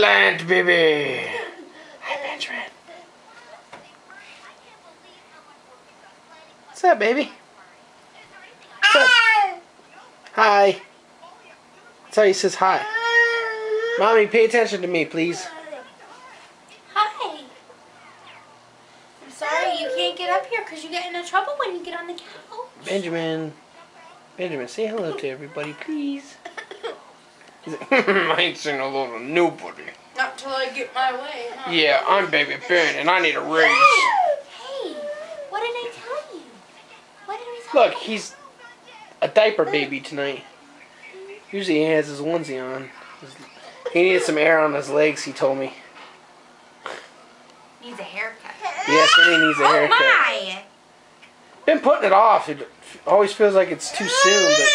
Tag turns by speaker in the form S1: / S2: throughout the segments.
S1: Land, baby. Hi, Benjamin. What's up, baby? What's up? Hi. That's how he says hi. Mommy, pay attention to me, please.
S2: Hi. I'm sorry you can't get up here because you get into trouble when you get on the couch.
S1: Benjamin. Benjamin, say hello to everybody, please. He's like, I ain't saying hello to nobody.
S2: Not till I get my way. Huh?
S1: Yeah, I'm Baby Ben, and I need a raise.
S2: Hey, what did I tell you? What did I tell
S1: Look, he's a diaper baby tonight. Usually he has his onesie on. He needs some air on his legs, he told me.
S2: Needs a haircut.
S1: Yes, and he needs a
S2: Oh
S1: haircut.
S2: my!
S1: Been putting it off. It always feels like it's too soon, but...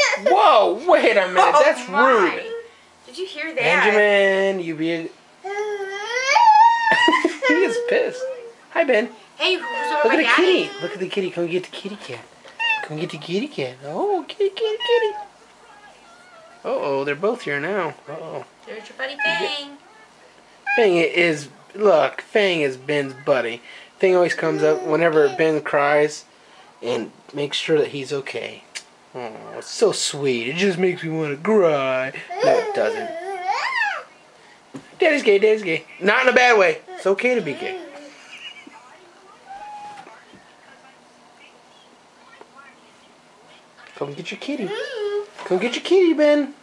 S1: Whoa, wait a minute,
S2: Oh
S1: that's
S2: my.
S1: rude.
S2: Did you hear that?
S1: Benjamin, you be... he is pissed. Hi, Ben.
S2: Hey, who's over
S1: Look at the
S2: daddy?
S1: kitty. Look at the kitty. Come get the kitty cat. Come get the kitty cat. Oh, kitty, kitty, kitty. Uh oh, they're both here now. Uh oh.
S2: There's your buddy Bang.
S1: Fang is look. Fang is Ben's buddy. Thing always comes up whenever Ben cries, and makes sure that he's okay. Oh, it's so sweet. It just makes me want to cry. No, it doesn't. Daddy's gay. Daddy's gay. Not in a bad way. It's okay to be gay. Come get your kitty. Come get your kitty, Ben.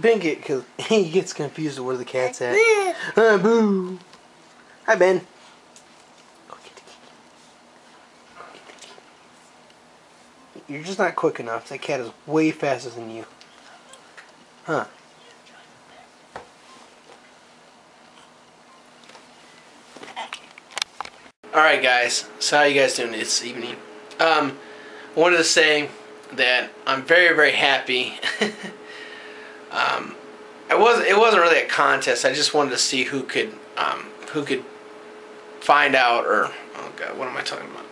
S1: Ben get because he gets confused with where the cat's at. Ah, boo. Hi, Ben. Go get the kitty. Go get the kitty. You're just not quick enough. That cat is way faster than you. Huh. Alright guys, so how you guys doing this evening? Um, I wanted to say that I'm very, very happy. um, it wasn't really a contest. I just wanted to see who could um, who could find out or oh god, what am I talking about?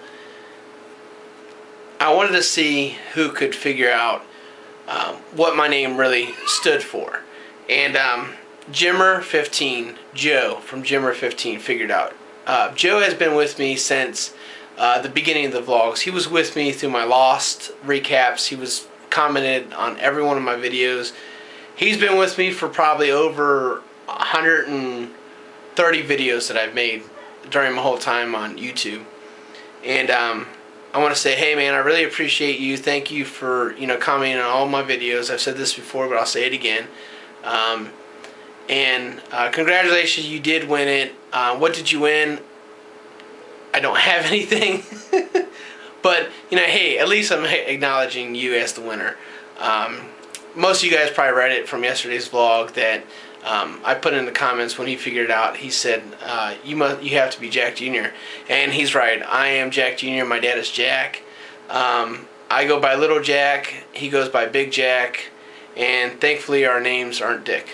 S1: I wanted to see who could figure out um, what my name really stood for, and um, Jimmer15 Joe from Jimmer15 figured out. Uh, Joe has been with me since uh, the beginning of the vlogs. He was with me through my Lost recaps. He was commented on every one of my videos. He's been with me for probably over 130 videos that I've made during my whole time on YouTube. And um, I want to say, hey man, I really appreciate you. Thank you for you know commenting on all my videos. I've said this before, but I'll say it again. Um, and uh, congratulations, you did win it. Uh, what did you win? I don't have anything. but, you know, hey, at least I'm acknowledging you as the winner. Um, most of you guys probably read it from yesterday's vlog that um, I put in the comments when he figured it out. He said, uh, you, must, you have to be Jack Jr. And he's right. I am Jack Jr. My dad is Jack. Um, I go by Little Jack. He goes by Big Jack. And thankfully our names aren't Dick.